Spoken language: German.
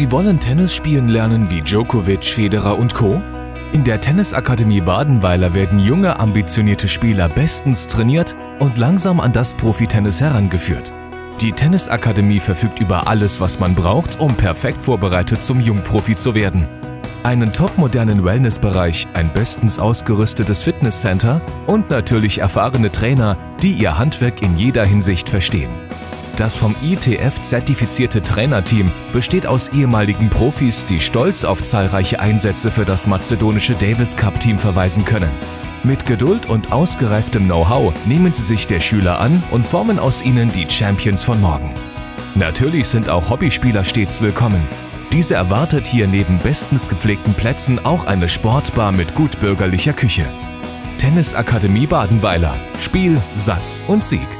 Sie wollen Tennis spielen lernen wie Djokovic, Federer und Co.? In der Tennisakademie Badenweiler werden junge, ambitionierte Spieler bestens trainiert und langsam an das Profitennis herangeführt. Die Tennisakademie verfügt über alles, was man braucht, um perfekt vorbereitet zum Jungprofi zu werden. Einen topmodernen Wellnessbereich, ein bestens ausgerüstetes Fitnesscenter und natürlich erfahrene Trainer, die ihr Handwerk in jeder Hinsicht verstehen. Das vom ITF zertifizierte Trainerteam besteht aus ehemaligen Profis, die stolz auf zahlreiche Einsätze für das mazedonische Davis Cup Team verweisen können. Mit Geduld und ausgereiftem Know-how nehmen sie sich der Schüler an und formen aus ihnen die Champions von morgen. Natürlich sind auch Hobbyspieler stets willkommen. Diese erwartet hier neben bestens gepflegten Plätzen auch eine Sportbar mit gut bürgerlicher Küche. Tennisakademie Badenweiler. Spiel, Satz und Sieg.